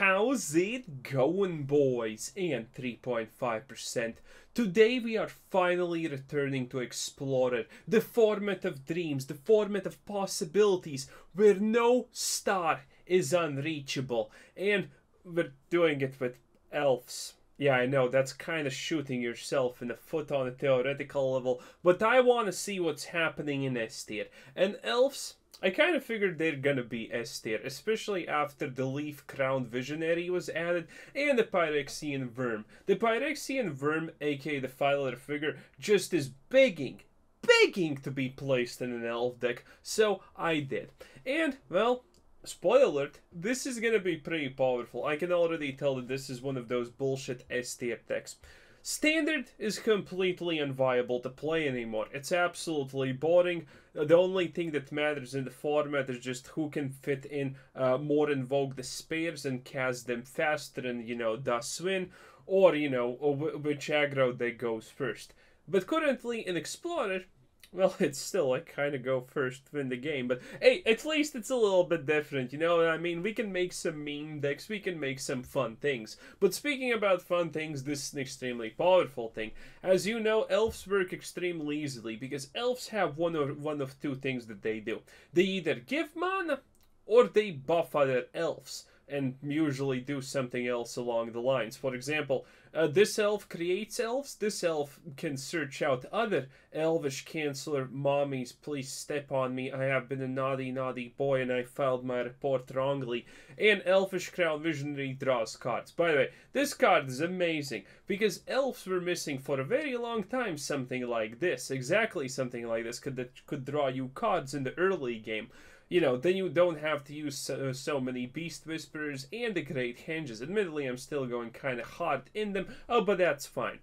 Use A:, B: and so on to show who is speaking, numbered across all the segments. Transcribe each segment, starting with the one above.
A: How's it going, boys? And 3.5%. Today we are finally returning to Explorer, the format of dreams, the format of possibilities, where no star is unreachable. And we're doing it with elves. Yeah, I know, that's kind of shooting yourself in the foot on a theoretical level, but I want to see what's happening in S tier. And elves, I kind of figured they're gonna be S tier, especially after the Leaf Crowned Visionary was added and the Phyrexian Worm. The Phyrexian Worm, aka Defiler of Vigor, just is begging, begging to be placed in an elf deck, so I did. And, well, spoiler alert, this is gonna be pretty powerful. I can already tell that this is one of those bullshit S tier decks. Standard is completely unviable to play anymore. It's absolutely boring. The only thing that matters in the format is just who can fit in uh, more Invoke Despairs and cast them faster and, you know, thus win, or, you know, which aggro they goes first. But currently in Explorer, well, it's still like kind of go first, win the game. But hey, at least it's a little bit different, you know I mean? We can make some meme decks, we can make some fun things. But speaking about fun things, this is an extremely powerful thing. As you know, elves work extremely easily because elves have one of one of two things that they do. They either give mana or they buff other elves and usually do something else along the lines. For example, uh, this elf creates elves. This elf can search out other elvish Clancaller mommies. Please step on me. I have been a naughty, naughty boy and I filed my report wrongly. And Elfish Crown Visionary draws cards. By the way, this card is amazing because elves were missing for a very long time something like this. Exactly something like this could, could draw you cards in the early game you know, then you don't have to use so, so many Beast Whisperers and the Great Henges. Admittedly, I'm still going kind of hard in them, oh, but that's fine.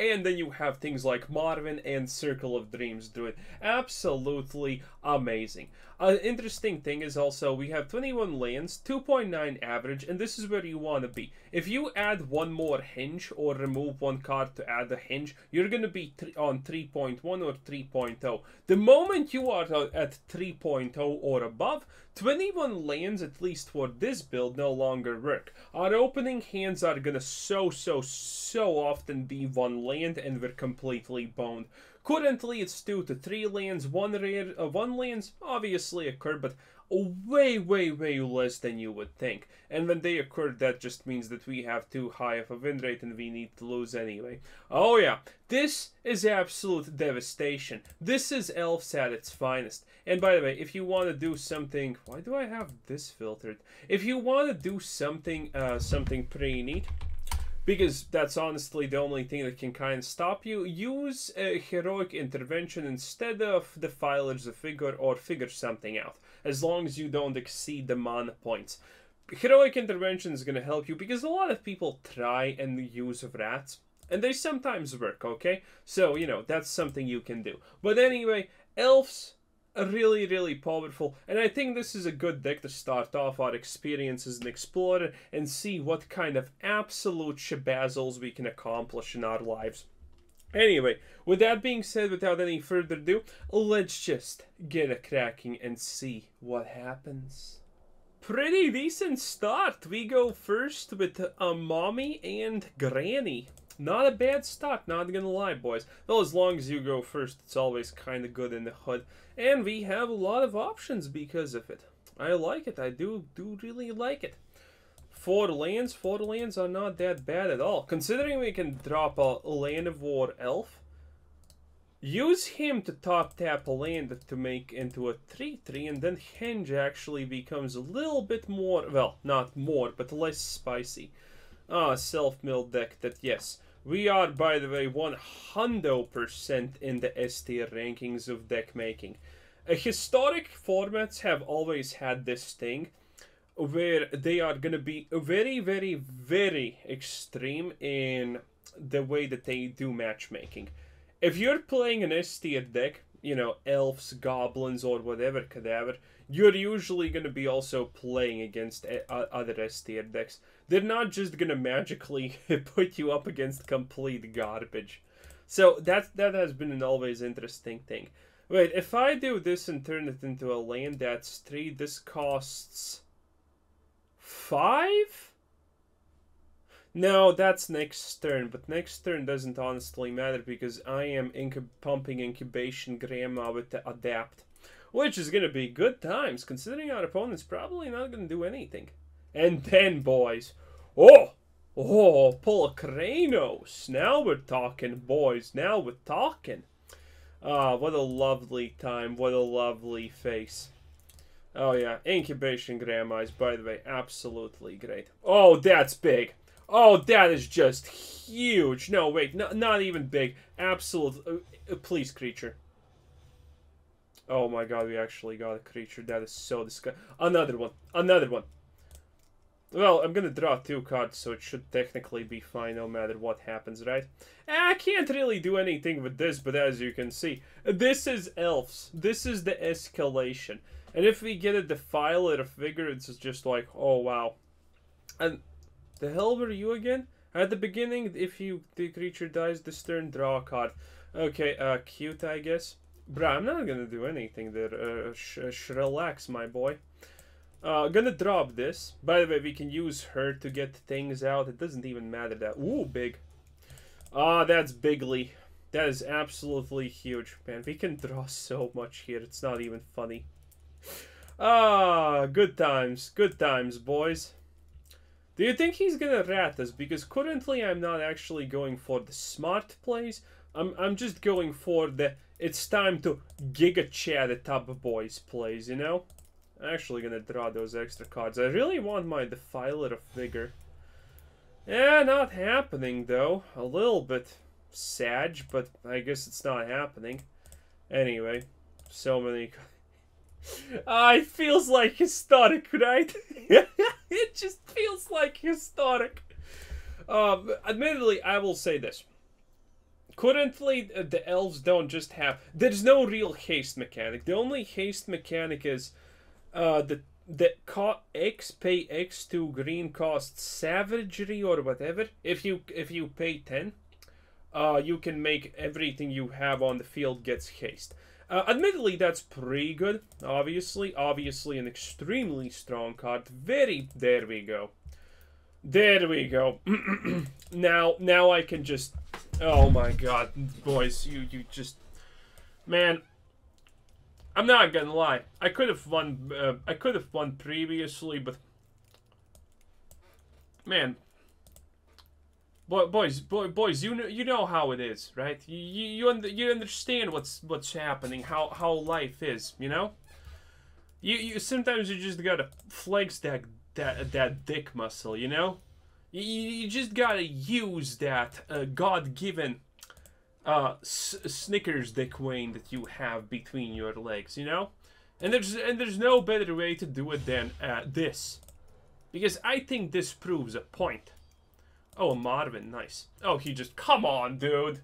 A: And then you have things like Marwyn and Circle of Dreams Druid. Absolutely amazing. An interesting thing is also we have 21 lands, 2.9 average, and this is where you want to be. If you add one more Henge or remove one card to add a Henge, you're going to be on 3.1 or 3.0. The moment you are at 3.0 or above, 21 lands, at least for this build, no longer work. Our opening hands are gonna so, so, so often be one land and we're completely boned. Currently, it's 2 to 3 lands, 1 rare, uh, 1 lands obviously occur, but way, way, way less than you would think. And when they occur, that just means that we have too high of a win rate and we need to lose anyway. Oh yeah, this is absolute devastation. This is Elves at its finest. And by the way, if you want to do something... Why do I have this filtered? If you want to do something, uh, something pretty neat, because that's honestly the only thing that can kind of stop you. Use a heroic intervention instead of the Defiler of Vigor or figure something out, as long as you don't exceed the mana points. Heroic intervention is going to help you because a lot of people try and use rats, and they sometimes work, okay? So, you know, that's something you can do. But anyway, elves really, really powerful. And I think this is a good deck to start off our experience as an explorer and see what kind of absolute shabazzles we can accomplish in our lives. Anyway, with that being said, without any further ado, let's just get a cracking and see what happens. Pretty decent start. We go first with a mommy and granny. Not a bad start, not gonna lie, boys. Well, as long as you go first, it's always kind of good in the hood. And we have a lot of options because of it. I like it. I do do really like it. Four lands, four lands are not that bad at all. Considering we can drop a Llanowar Elf, use him to top tap a land to make into a 3-3, and then Henge actually becomes a little bit more, well, not more, but less spicy. Ah, self-milled deck that, yes, we are, by the way, 100% in the S tier rankings of deck making. Uh, historic formats have always had this thing where they are going to be very, very, very extreme in the way that they do matchmaking. If you're playing an S tier deck, you know, elves, goblins, or whatever cadaver, you're usually going to be also playing against other S tier decks. They're not just to magically put you up against complete garbage. So that that has been an always interesting thing. Wait, if I do this and turn it into a land that's 3, this costs Five? No, that's next turn, but next turn doesn't honestly matter because I am incub pumping incubation grandma with the adapt. Which is to be good times, considering our opponent's probably not to do anything. And then, boys, oh, oh, pull. Now we're talking, boys. Now we're talking. Ah, what a lovely time. What a lovely face. Oh, yeah. Incubation grandma is, by the way, absolutely great. Oh, that's big. Oh, that is just huge. No, wait. No, not even big. Absolute. Uh, uh, please, creature. Oh my god, we actually got a creature. That is so disgusting. Another one. Another one. Well, I'm gonna draw two cards, so it should technically be fine no matter what happens, right? I can't really do anything with this, but as you can see, this is elves. This is the escalation. And if we get a Defiler of Vigor, it's just like, oh wow. And the hell were you again? At the beginning, if you the creature dies this turn, draw a card. Okay, uh, cute, I guess. Bruh, I'm not gonna do anything there. Uh, sh, sh relax, my boy. Uh, gonna drop this. By the way, we can use her to get things out. It doesn't even matter that. Ooh, big. Ah, that's bigly. That is absolutely huge. Man, we can draw so much here. It's not even funny. Ah, good times. Good times, boys. Do you think he's gonna rat us? Because currently I'm not actually going for the smart plays. I'm, I'm just going for the it's time to Giga Chat at Top Boys plays, you know? Actually gonna draw those extra cards. I really want my Defiler of Vigor. Yeah, not happening though. A little bit sad, but I guess it's not happening. Anyway, so many... Ah, it feels like historic, right? it just feels like historic. Um, admittedly, I will say this. Currently, uh, the elves don't just have... There's no real haste mechanic. The only haste mechanic is uh, the the co- X pay X to green costs savagery or whatever. If you if you pay ten, uh, you can make everything you have on the field gets haste. Uh, admittedly, that's pretty good. Obviously, obviously an extremely strong card. Very there we go. There we go. now now I can just Oh my god, boys, you you just man. I'm not gonna lie. I could have won. Uh, I could have won previously, but man, boy, boys, boy, boys, you know you know how it is, right? You you you, you understand what's what's happening, how how life is, you know. You you sometimes you just gotta flex that that that dick muscle, you know. You, you just gotta use that uh, God-given uh, Snickers dick Wayne that you have between your legs, you know? And there's and there's no better way to do it than uh, this. Because I think this proves a point. Oh, Marwyn, nice. Oh, he just... Come on, dude!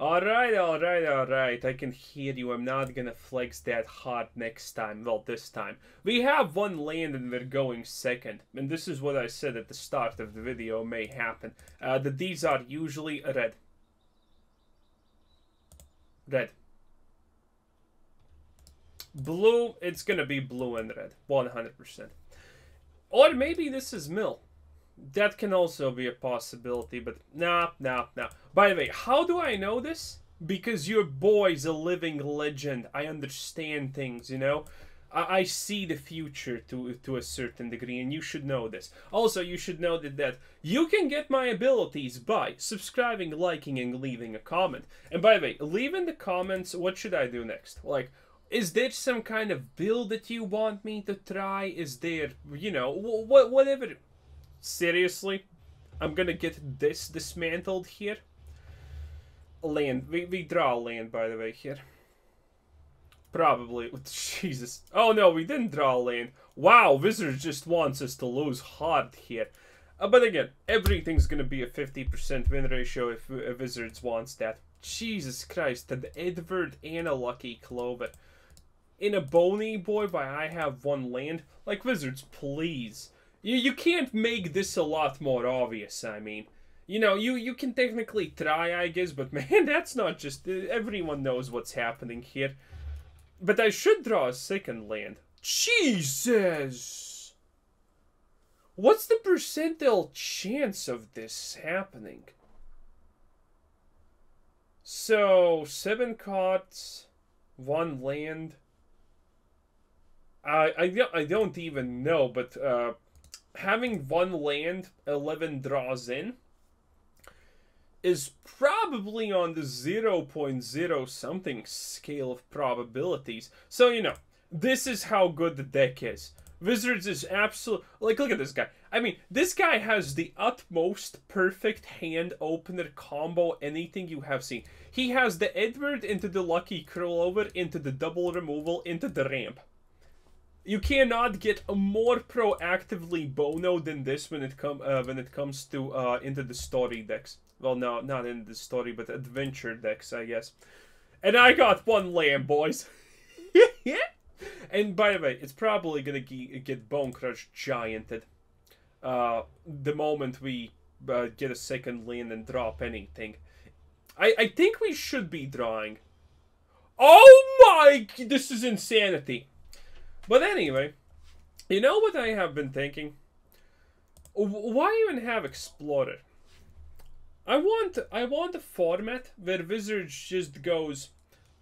A: Alright, alright, alright. I can hear you. I'm not gonna flex that hard next time. Well, this time. We have one land and we're going second. And this is what I said at the start of the video may happen. Uh, that these are usually red. Red. Blue, it's gonna be blue and red. 100%. Or maybe this is mill. That can also be a possibility, but nah, nah, nah. By the way, how do I know this? Because your boy's a living legend. I understand things, you know? I, I see the future to to a certain degree, and you should know this. Also, you should know that, that you can get my abilities by subscribing, liking, and leaving a comment. And by the way, leave in the comments what should I do next. Like, is there some kind of build that you want me to try? Is there, you know, wh whatever Seriously? I'm gonna get this dismantled here. Land. We, we draw land, by the way, here. Probably. Jesus. Oh, no, we didn't draw a land. Wow, Wizards just wants us to lose hard here. Uh, but again, everything's gonna be a 50% win ratio if uh, Wizards wants that. Jesus Christ, the Edward and a Lucky Clover. In a bony boy, by I have one land. Like, Wizards, please. You, you can't make this a lot more obvious, I mean. You know, you, you can technically try, I guess, but man, that's not just... Everyone knows what's happening here. But I should draw a second land. Jesus! What's the percentile chance of this happening? So, seven cards, one land. I, I, I don't even know, but uh, having one land, 11 draws in, is probably on the 0.0 something scale of probabilities. So, you know, this is how good the deck is. Wizards is absolute. Like, look at this guy. I mean, this guy has the utmost perfect hand opener combo anything you have seen. He has the Edward into the Lucky Clover, into the double removal, into the ramp. You cannot get a more proactively Bono than this when it come uh, when it comes to uh, into the story decks. Well, no, not in the story, but adventure decks, I guess. And I got one lamb, boys. yeah. And by the way, it's probably gonna get Bone Crush gianted. Uh, the moment we uh, get a second land and drop anything. I, I think we should be drawing. Oh my, this is insanity. But anyway, you know what I have been thinking? Why even have Explorer? I want I want a format where Wizards just goes,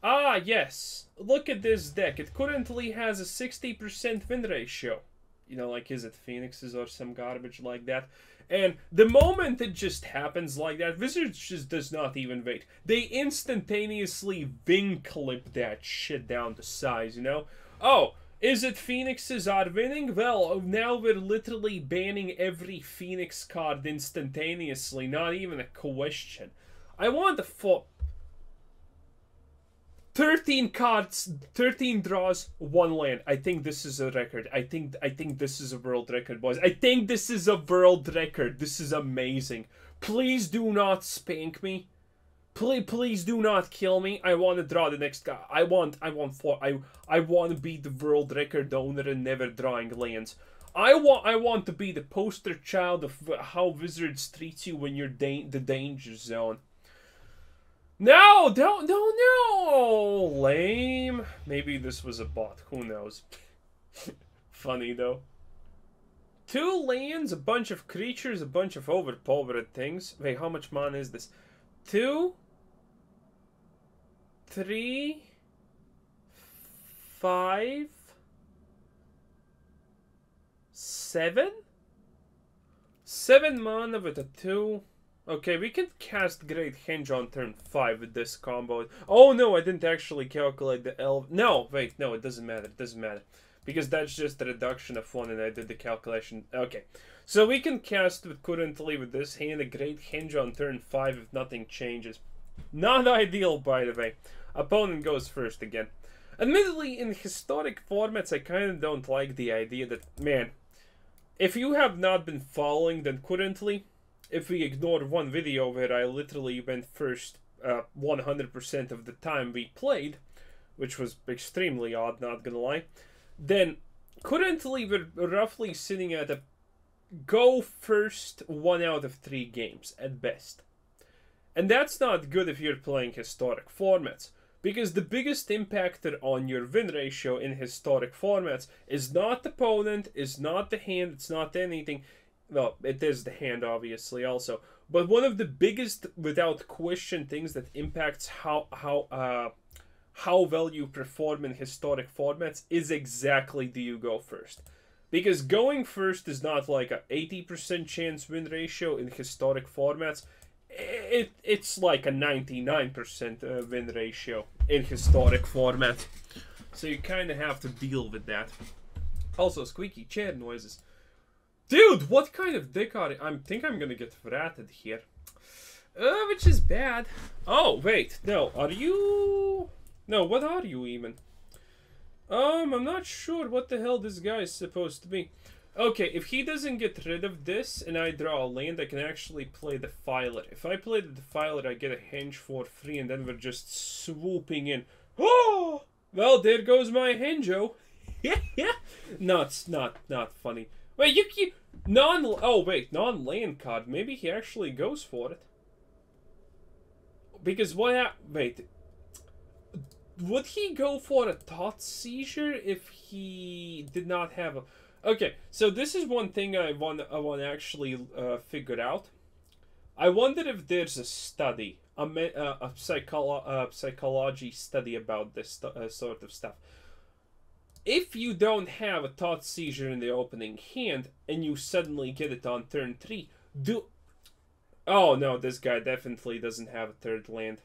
A: ah yes, look at this deck. It currently has a 60% win ratio. You know, like is it Phoenixes or some garbage like that? And the moment it just happens like that, Wizards just does not even wait. They instantaneously wing clip that shit down to size, you know? Oh, is it Phoenixes are winning? Well, now we're literally banning every Phoenix card instantaneously, not even a question. I want the full... 13 cards, 13 draws, one land. I think this is a record. I think I think this is a world record, boys. I think this is a world record. This is amazing. Please do not spank me. Please, please do not kill me. I want to draw the next guy. I want, I want for, I, I want to be the world record owner and never drawing lands. I want, I want to be the poster child of how Wizards treats you when you're da the danger zone. No, don't, don't, no, lame. Maybe this was a bot. Who knows? Funny though. Two lands, a bunch of creatures, a bunch of overpowered things. Wait, how much mana is this? Two, three, five, seven? Seven mana with a two. Okay, we can cast Great Henge on turn 5 with this combo. Oh no, I didn't actually calculate the elf. No, wait, no, it doesn't matter. It doesn't matter. Because that's just a reduction of 1 and I did the calculation. Okay, so we can cast with currently with this hand a Great Henge on turn 5 if nothing changes. Not ideal, by the way. Opponent goes first again. Admittedly, in historic formats, I kind of don't like the idea that, man, if you have not been following, then currently, if we ignore one video where I literally went first 100% uh, of the time we played, which was extremely odd, not gonna lie, then currently we're roughly sitting at a go first one out of three games at best. And that's not good if you're playing historic formats. Because the biggest impactor on your win ratio in historic formats is not the opponent, is not the hand, it's not anything. Well, it is the hand, obviously, also. But one of the biggest, without question, things that impacts how how uh, how well you perform in historic formats is exactly do you go first. Because going first is not like a 80% chance win ratio in historic formats it it's like a 99% uh, win ratio in historic format. So you kind of have to deal with that. Also, squeaky chair noises. Dude, what kind of dick are you? I think I'm gonna get ratted here. Uh, which is bad. Oh, wait. No, are you... No, what are you even? Um, I'm not sure what the hell this guy is supposed to be. Okay, if he doesn't get rid of this and I draw a land, I can actually play the Defiler. If I play the Defiler, I get a Henge for free and then we're just swooping in. Oh! Well, there goes my henjo. yeah, yeah. No, it's not, not funny. Wait, you, you non, oh wait, non-land card. Maybe he actually goes for it. Because what wait, would he go for a thought seizure if he did not have a, Okay, so this is one thing I want I want to actually uh, figure out. I wonder if there's a study, a, uh, a psycholo- psychology study about this uh, sort of stuff. If you don't have a thought seizure in the opening hand and you suddenly get it on turn three, do. Oh no, this guy definitely doesn't have a third land.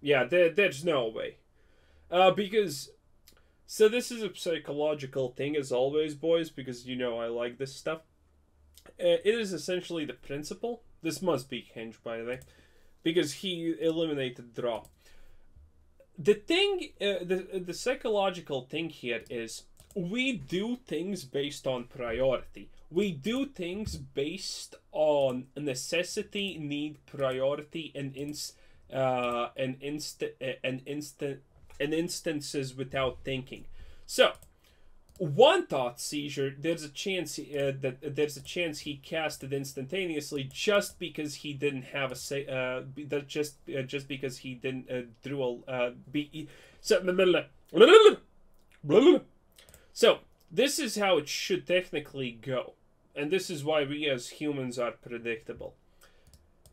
A: Yeah, there, there's no way. Uh, because. So this is a psychological thing, as always, boys, because you know I like this stuff. Uh, it is essentially the principle. This must be Hinge, by the way, because he eliminated draw. The thing, uh, the the psychological thing here is we do things based on priority. We do things based on necessity, need, priority, and ins uh, and inst and instant and instances without thinking. So, one thought seizure, there's a chance uh, that there's a chance he cast it instantaneously just because he didn't have a say. Uh, that just uh, just because he didn't uh, drew a uh, be. So, so this is how it should technically go, and this is why we as humans are predictable.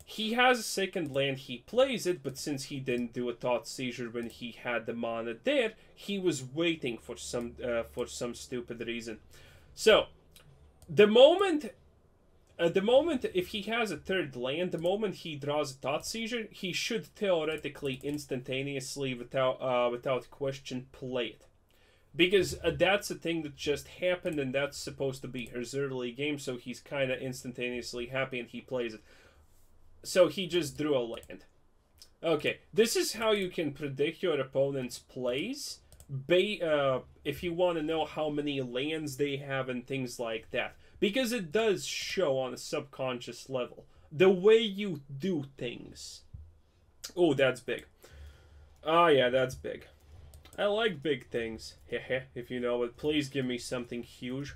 A: He has a second land, he plays it, but since he didn't do a thought seizure when he had the mana there, he was waiting for some uh, for some stupid reason. So, the moment, uh, the moment if he has a third land, the moment he draws a thought seizure, he should theoretically instantaneously, without uh, without question, play it. Because uh, that's a thing that just happened, and that's supposed to be his early game, so he's kind of instantaneously happy and he plays it so he just drew a land. Okay, this is how you can predict your opponent's plays. Ba- uh, if you want to know how many lands they have and things like that. Because it does show on a subconscious level. The way you do things. Oh, that's big. Oh, yeah, that's big. I like big things. if you know it. Please give me something huge.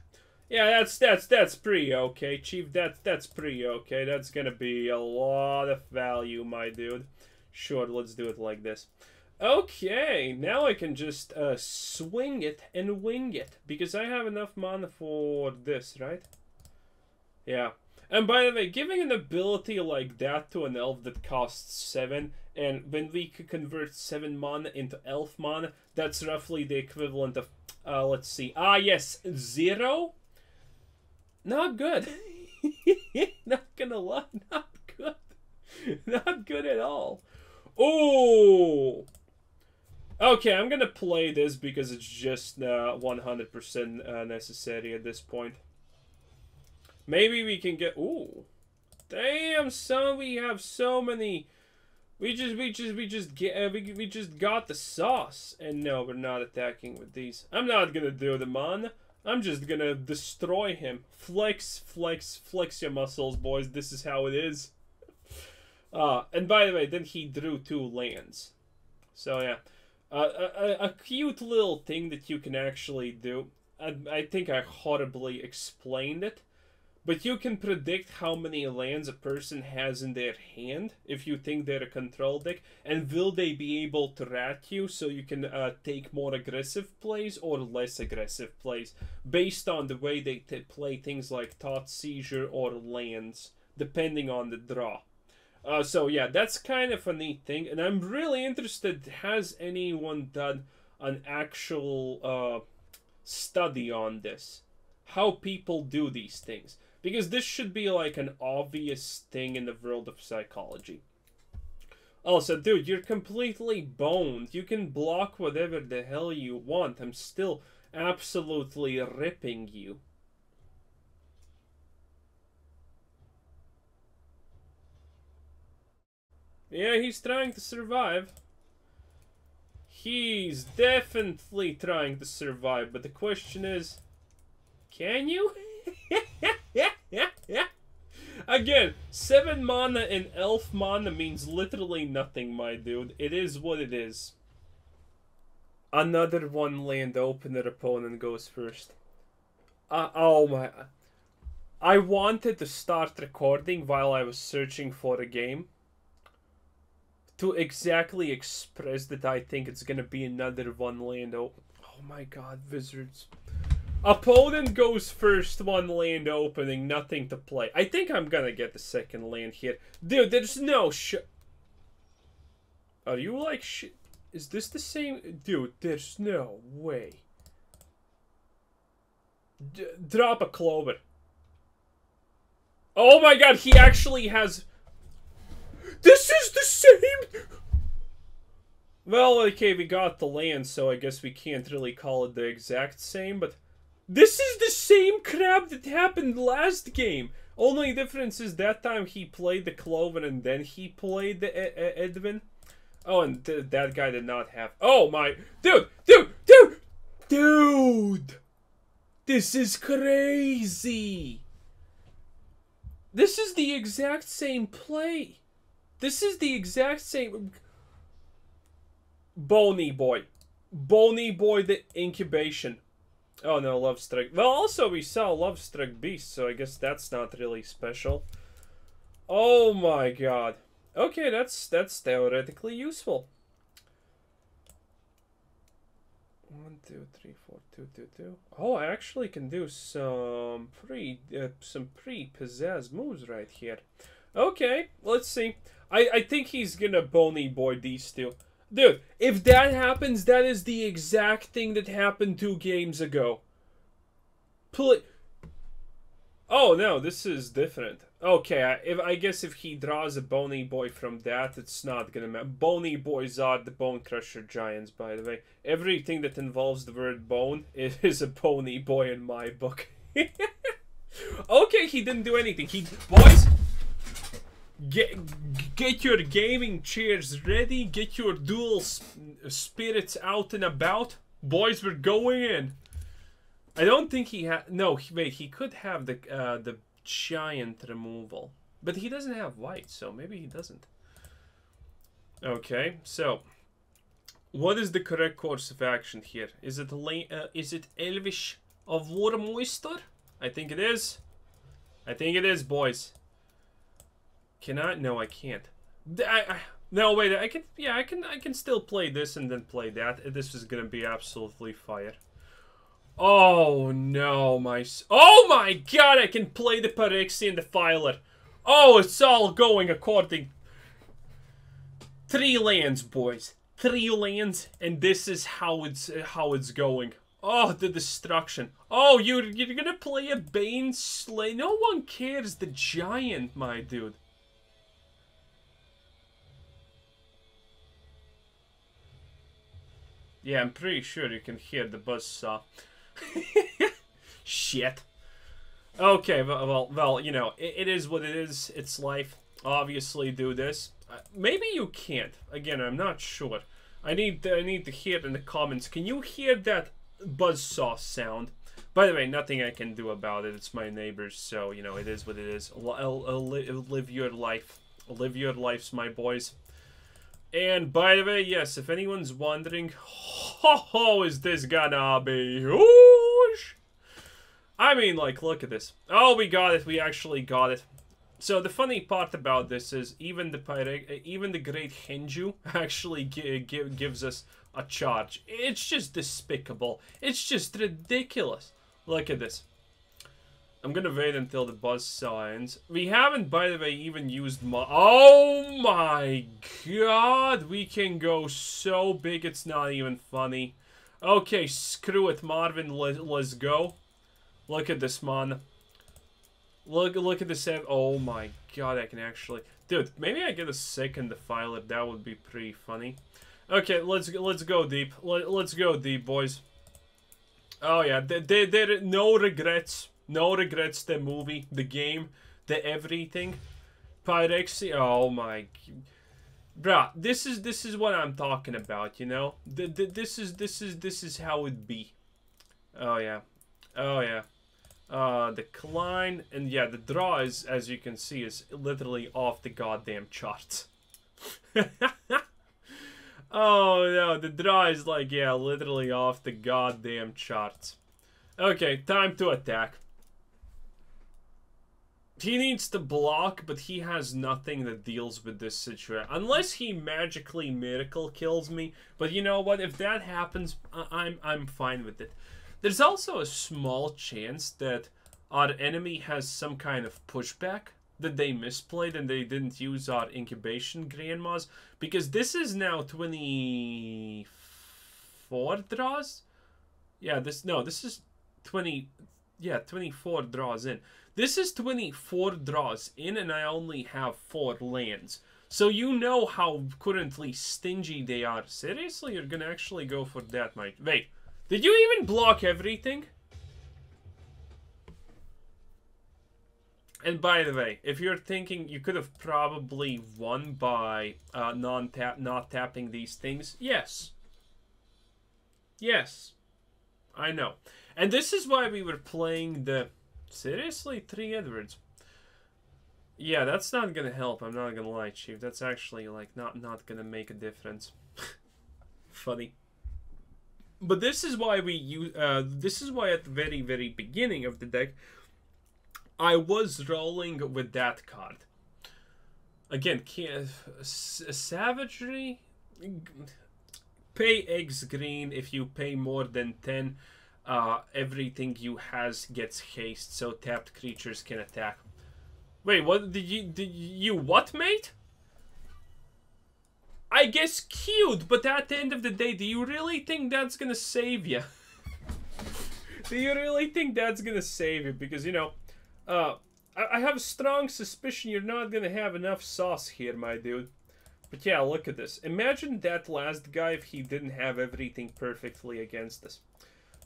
A: Yeah, that's that's that's pretty okay, Chief. That's that's pretty okay. That's gonna be a lot of value, my dude. Sure, let's do it like this. Okay, now I can just uh, swing it and wing it because I have enough mana for this, right? Yeah. And by the way, giving an ability like that to an elf that costs 7, and when we convert 7 mana into elf mana, that's roughly the equivalent of, uh, let's see, ah yes, 0 not good. not gonna lie, not good. Not good at all. Oh. Okay, I'm gonna play this because it's just uh, 100% uh, necessary at this point. Maybe we can get. Ooh, damn, son, we have so many. We just, we just, we just get, uh, we, we just got the sauce, and no, we're not attacking with these. I'm not gonna do the man. I'm just gonna destroy him. Flex, flex, flex your muscles, boys. This is how it is. Uh, and by the way, then he drew two lands. So yeah. Uh, a, a, cute little thing that you can actually do. I, I think I horribly explained it. But you can predict how many lands a person has in their hand if you think they're a control deck, and will they be able to rat you so you can uh, take more aggressive plays or less aggressive plays based on the way they play things like Thought Seizure or lands, depending on the draw. Uh, so yeah, that's kind of a neat thing, and I'm really interested. Has anyone done an actual uh, study on this? How people do these things? Because this should be like an obvious thing in the world of psychology. Oh, also, dude, you're completely boned. You can block whatever the hell you want. I'm still absolutely ripping you. Yeah, he's trying to survive. He's definitely trying to survive, but the question is, can you? Again, 7 mana and elf mana means literally nothing, my dude. It is what it is. Another one land opener opponent goes first. Uh, oh my... I wanted to start recording while I was searching for a game. To exactly express that I think it's gonna be another one land open. Oh my god, Wizards. Opponent goes first, one land opening, nothing to play. I think I'm gonna get the second land here. Dude, there's no sh- Are you like sh- Is this the same? Dude, there's no way. D drop a clover. Oh my god, he actually has... This is the same... Well, okay, we got the land, so I guess we can't really call it the exact same, but... This is the same crap that happened last game. Only difference is that time he played the Clover and then he played the e Edwin. Oh, and th that guy did not have. Oh my, dude, dude, dude, dude! This is crazy. This is the exact same play. This is the exact same. Bony boy, bony boy, the incubation. Oh no, Lovestruck. Well, also we saw Lovestruck Beast, so I guess that's not really special. Oh my god. Okay, that's that's theoretically useful. One, two, three, four, two, two, two. Oh, I actually can do some pre uh, some pre pizzazz moves right here. Okay, let's see. I I think he's gonna bony boy these two. Dude, if that happens, that is the exact thing that happened two games ago. Pl oh, no, this is different. Okay, I, if, I guess if he draws a Bony Boy from that, it's not gonna matter. Bony Boys are the Bone Crusher Giants, by the way. Everything that involves the word bone is a Bony Boy in my book. okay, he didn't do anything. He... Boys... Get, get your gaming chairs ready. Get your dual spirits out and about. Boys, we're going in. I don't think he had... No, wait, he could have the uh, the giant removal. But he doesn't have white, so maybe he doesn't. Okay, so... What is the correct course of action here? Is it uh, is it Elvish of Warmaster? I think it is. I think it is, boys. Can I? No, I can't. I, I, no, wait. I can. Yeah, I can. I can still play this and then play that. This is gonna be absolutely fire. Oh no, my. Oh my God! I can play the Phyrexia and Defiler. Oh, it's all going according. Three lands, boys. Three lands, and this is how it's how it's going. Oh, the destruction. Oh, you're, you're gonna play a Bane Slay. No one cares. The giant, my dude. Yeah, I'm pretty sure you can hear the buzz saw. Shit. Okay, well, well, you know, it, it is what it is. It's life. Obviously, do this. Uh, maybe you can't. Again, I'm not sure. I need I need to hear it in the comments. Can you hear that buzz saw sound? By the way, nothing I can do about it. It's my neighbors, so you know it is what it is. L live your life. Live your lives, my boys. And by the way, yes, if anyone's wondering, ho ho, is this gonna be huge? I mean, like, look at this. Oh, we got it. We actually got it. So the funny part about this is even the uh, even the Great Henju actually gives us a charge. It's just despicable. It's just ridiculous. Look at this. I'm gonna wait until the buzz signs. We haven't, by the way, even used my- Oh my god! We can go so big it's not even funny. Okay, screw it, Marwyn. Let, let's go. Look at this, man. Look, look at this. Oh my god, I can actually... Dude, maybe I get a second defiler. That would be pretty funny. Okay, let's let's go deep. Let, let's go deep, boys. Oh yeah, there, there, there no regrets. No regrets, the movie, the game, the everything. Phyrexia, oh my... Bruh, this is this is what I'm talking about, you know? The, the, this is this is this is how it be. Oh yeah. Oh yeah. Uh decline and yeah, the draw is as you can see is literally off the goddamn charts. oh no, the draw is like yeah, literally off the goddamn charts. Okay, time to attack. He needs to block, but he has nothing that deals with this situation. Unless he magically miracle kills me. But you know what? If that happens, I I'm I'm fine with it. There's also a small chance that our enemy has some kind of pushback that they misplayed and they didn't use our incubation grandmas because this is now 24 draws yeah this no this is 20 yeah 24 draws in this is 24 draws in and i only have four lands. So you know how currently stingy they are. Seriously you're gonna actually go for that mate. Wait did you even block everything? And by the way, if you're thinking you could have probably won by uh, non-tap, not tapping these things, yes, yes, I know. And this is why we were playing the seriously three Edwards. Yeah, that's not gonna help. I'm not gonna lie, Chief. That's actually like not not gonna make a difference. Funny. But this is why we use. Uh, this is why at the very very beginning of the deck I was rolling with that card. Again, can, savagery. Pay X green if you pay more than 10. Uh, everything you has gets haste, so tapped creatures can attack. Wait, what did you did you what, mate? I guess cute, but at the end of the day, do you really think that's gonna save you? do you really think that's gonna save you? Because you know, uh, I, I have a strong suspicion you're not gonna have enough sauce here, my dude. But yeah, look at this. Imagine that last guy if he didn't have everything perfectly against us.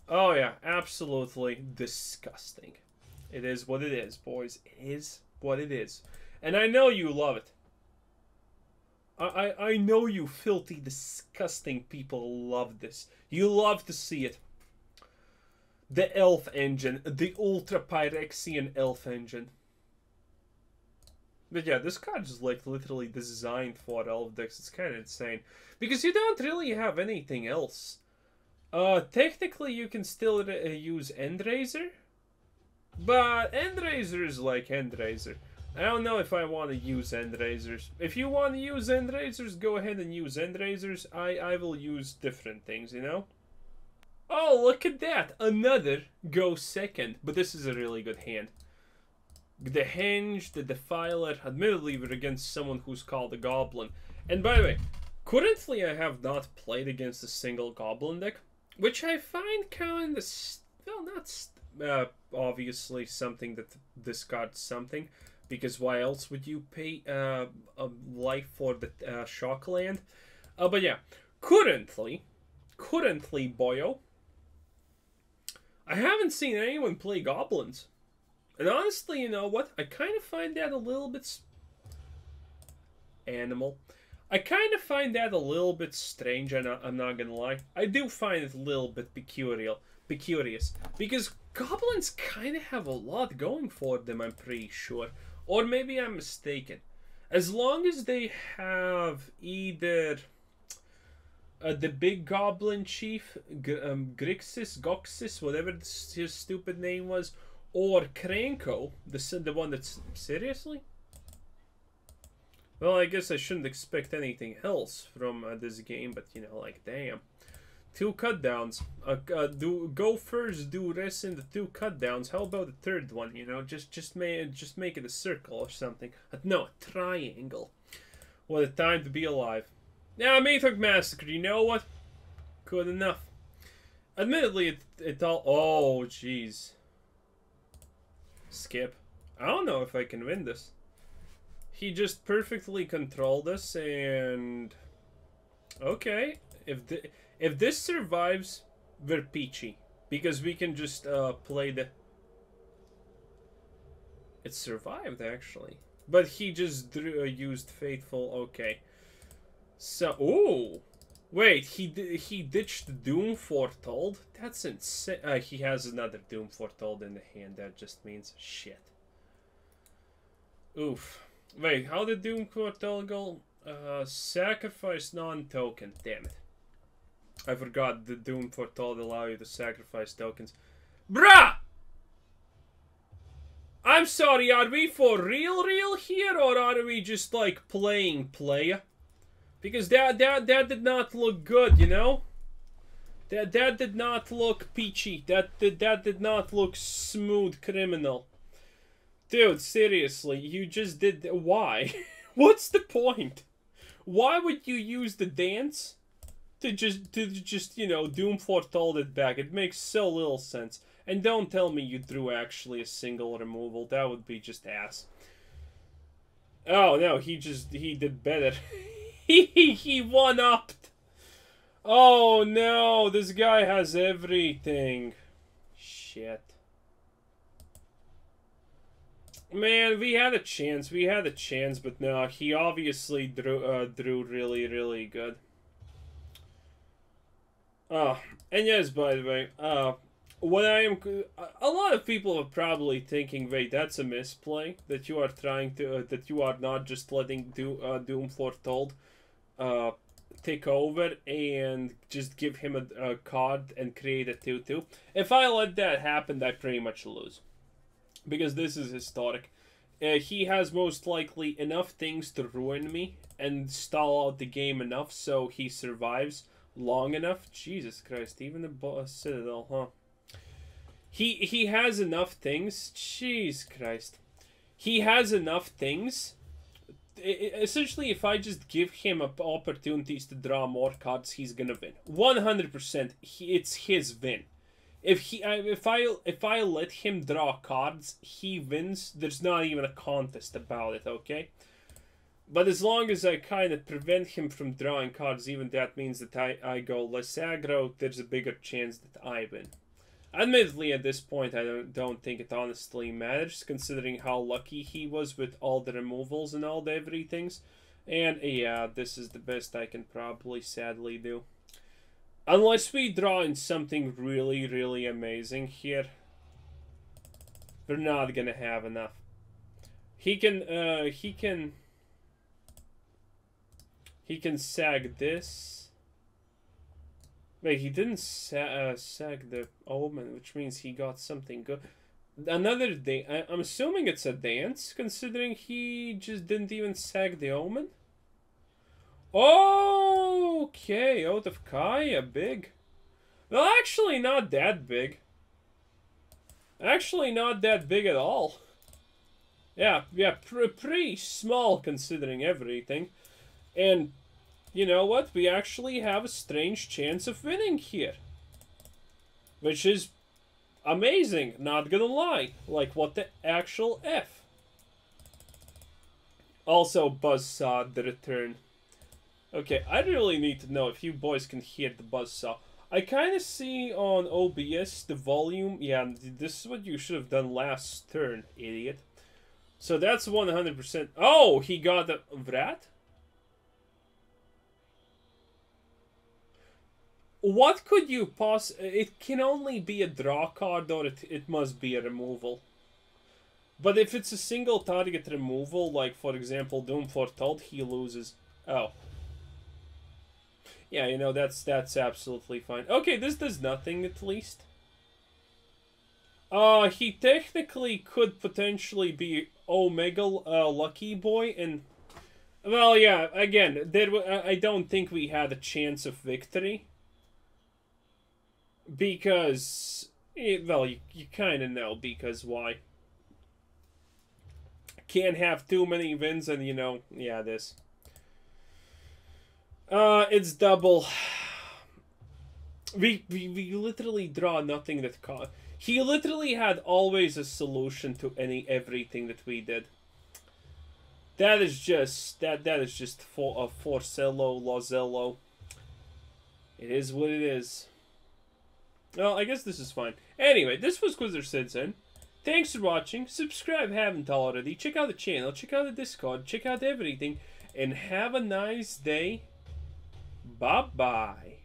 A: Oh yeah, absolutely disgusting. It is what it is, boys. It is what it is. And I know you love it. I, I, I know you filthy, disgusting people love this. You love to see it the elf engine, the ultra Phyrexian elf engine. But yeah, this card is like literally designed for elf decks. It's kind of insane because you don't really have anything else. Uh, technically, you can still uh, use Endrazer, but Endrazer is like Endrazer. I don't know if I want to use Endrazers. If you want to use Endrazers, go ahead and use Endrazers. I I will use different things, you know. Oh, look at that! Another go second. But this is a really good hand. The Henge, the Defiler. Admittedly, we're against someone who's called a Goblin. And by the way, currently I have not played against a single Goblin deck. Which I find kind of... Well, not... Uh, obviously something that discards something. Because why else would you pay uh, a life for the uh, Shock Land? Uh, but yeah, currently... Currently, boyo, I haven't seen anyone play goblins. And honestly, you know what? I kind of find that a little bit... Animal. I kind of find that a little bit strange, I'm not, I'm not gonna lie. I do find it a little bit peculiar, pecurious. Because goblins kind of have a lot going for them, I'm pretty sure. Or maybe I'm mistaken. As long as they have either uh, the big goblin chief, G- um, Grixis, Goxis, whatever his stupid name was, or Krenko, the the one that's seriously. Well, I guess I shouldn't expect anything else from uh, this game, but you know, like damn, two cut downs. Uh, uh, do go first, do rest in the two cut downs. How about the third one? You know, just just make just make it a circle or something. Uh, no, a triangle. What a time to be alive. Now, Meathook Massacre, you know what? Good enough. Admittedly, it, it all... Oh, jeez. Skip. I don't know if I can win this. He just perfectly controlled us and... Okay. If the, if this survives, we're peachy. Because we can just uh, play the... It survived, actually. But he just drew, uh, used Faithful. Okay. So, oh, wait, he he ditched Doom Foretold? That's insane. Uh, he has another Doom Foretold in the hand. That just means shit. Oof. Wait, how did Doom Foretold go? Uh, sacrifice non-token. Damn it. I forgot the Doom Foretold allow you to sacrifice tokens. Bruh! I'm sorry, are we for real real here, or are we just, like, playing play? Because that, that, that did not look good, you know? That that did not look peachy. That did that did not look smooth criminal. Dude, seriously, you just did why? What's the point? Why would you use the dance to just to just, you know, Doom foretold it back? It makes so little sense. And don't tell me you drew actually a single removal. That would be just ass. Oh no, he just he did better. he he one upped. Oh no, this guy has everything. Shit. Man, we had a chance. We had a chance, but no, he obviously drew uh, drew really really good. Oh, and yes, by the way, uh, what I am, a lot of people are probably thinking, wait, that's a misplay that you are trying to, uh, that you are not just letting do uh, Doom Foretold, uh, take over and just give him a, a card and create a 2-2. If I let that happen, I pretty much lose. Because this is historic. Uh, he has most likely enough things to ruin me and stall out the game enough so he survives long enough. Jesus Christ, even the boss Citadel, huh? He he has enough things. Jeez Christ. He has enough things essentially, if I just give him opportunities to draw more cards, he's gonna win. One hundred percent, it's his win. If he, if I, if I let him draw cards, he wins. There's not even a contest about it. Okay. But as long as I kind of prevent him from drawing cards, even that means that I, I go less aggro, there's a bigger chance that I win. Admittedly, at this point, I don't, don't think it honestly matters, considering how lucky he was with all the removals and all the everythings. And yeah, this is the best I can probably sadly do. Unless we draw in something really, really amazing here. We're not gonna have enough. He can, uh, he can... He can sag this. Wait, he didn't sa uh, sag the omen, which means he got something good. Another day, I'm assuming it's a dance, considering he just didn't even sag the omen. Okay, out of Kaya, big. Well, actually not that big. Actually not that big at all. Yeah, yeah, pr pretty small considering everything. And you know what? We actually have a strange chance of winning here. Which is amazing, not gonna lie. Like, what the actual F? Also, Buzzsaw the return. Okay, I really need to know if you boys can hear the buzz Buzzsaw. I kind of see on OBS the volume. Yeah, this is what you should have done last turn, idiot. So that's 100%. Oh, he got a Rat? What could you pass? It can only be a draw card or it, it must be a removal. But if it's a single target removal, like for example Doom Foretold, he loses. Oh. Yeah, you know, that's that's absolutely fine. Okay, this does nothing at least. Uh, he technically could potentially be Omega uh, Lucky Boy and... Well, yeah, again, there. I don't think we had a chance of victory because, it, well, you, you kind of know because why. Can't have too many wins and, you know, yeah, this. Uh, it's double. We, we, we literally draw nothing that caught. He literally had always a solution to any everything that we did. That is just that that is just for a uh, Forcello Lozello. It is what it is. Well, I guess this is fine. Anyway, this was Qwazar Citizen. Thanks for watching. Subscribe haven't already. Check out the channel. Check out the Discord. Check out everything. And have a nice day. Bye-bye.